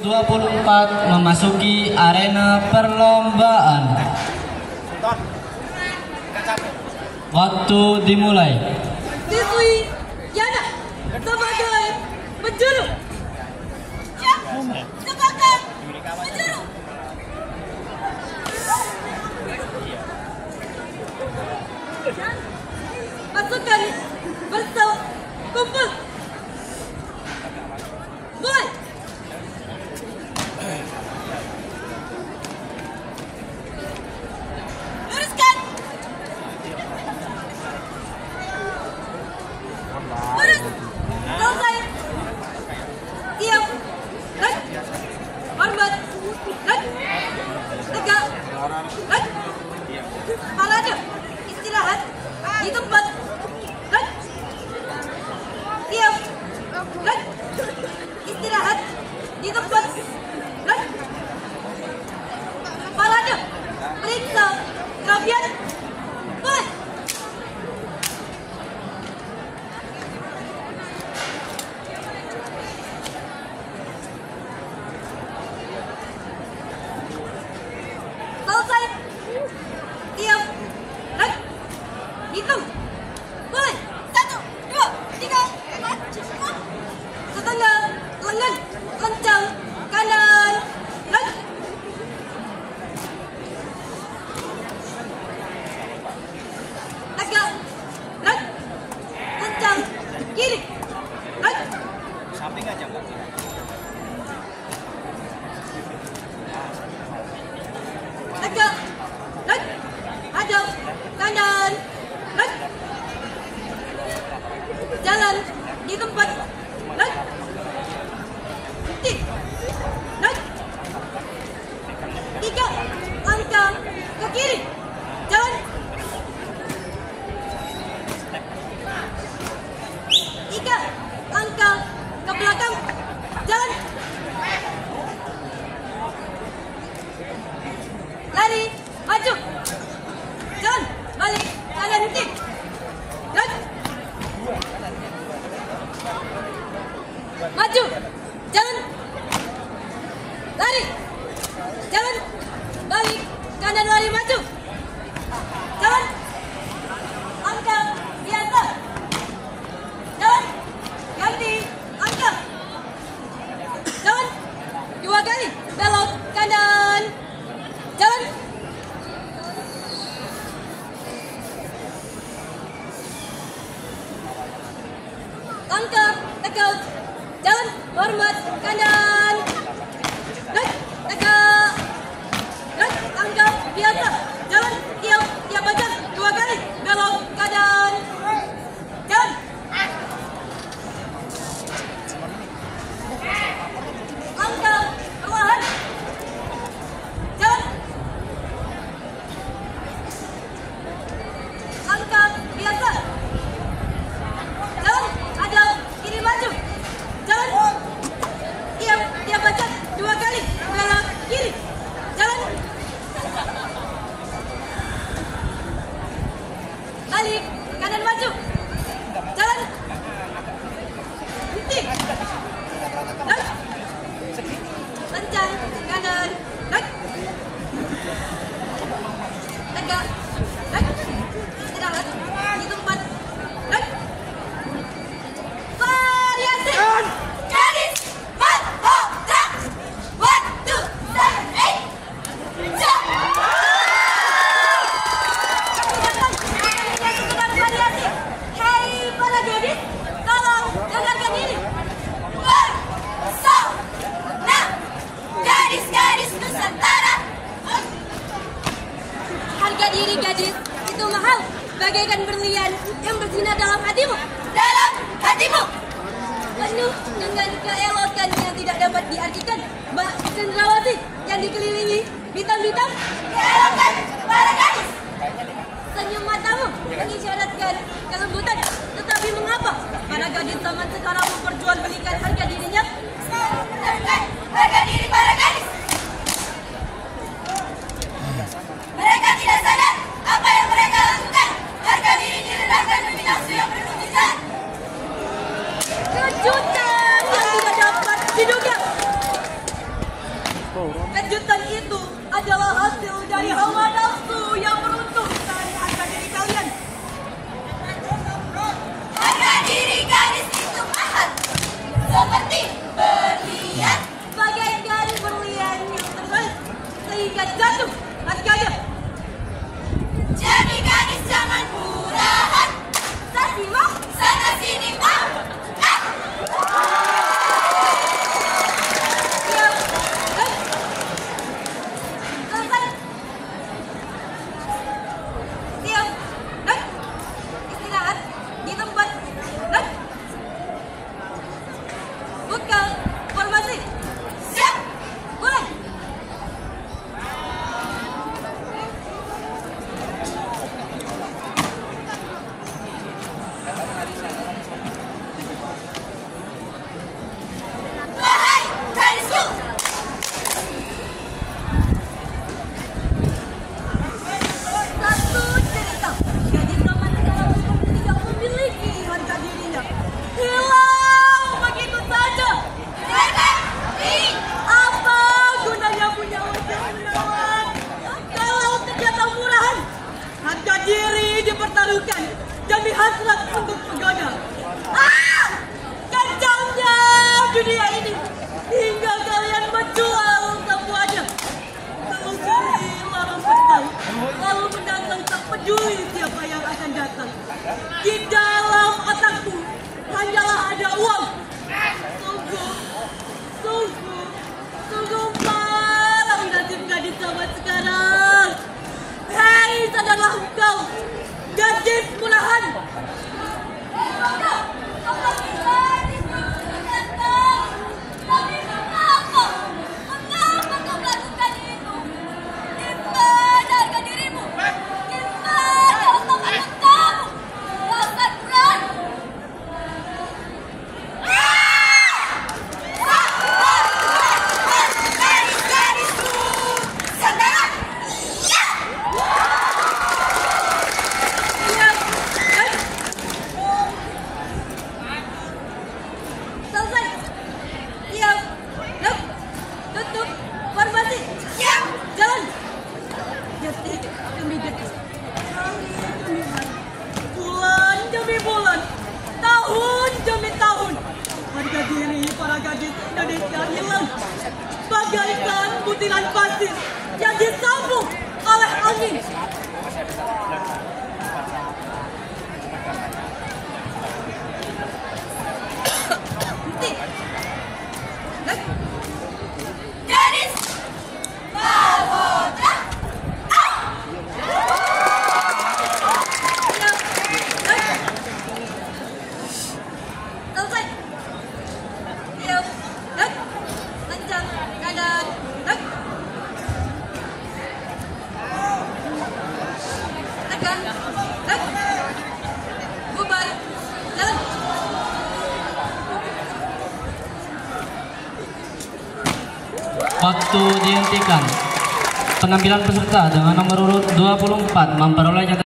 24 memasuki arena perlombaan. Waktu dimulai. Siswi Yana sebagai penjuru. Malah, Istirahat di tempat Itam. 지금까지 maju. hormat kanan. Dan tegak. Dan tanggap biasa. Jalan. kiri. Jalan. Balik. Kanan maju. Jalan. Titik lancar. Kanan. Lagi harga diri gadis. Itu mahal. Bagaikan berlian yang bersinar dalam hatimu. Dalam hatimu. Penuh dengan keelokan yang tidak dapat diartikan. Bahkan rawatih yang dikelilingi bintang-bintang. Keelokan. -bintang, 他知道他们。bagaikan butiran pasir yang disambung waktu dihentikan. Penampilan peserta dengan nomor urut 24 memperoleh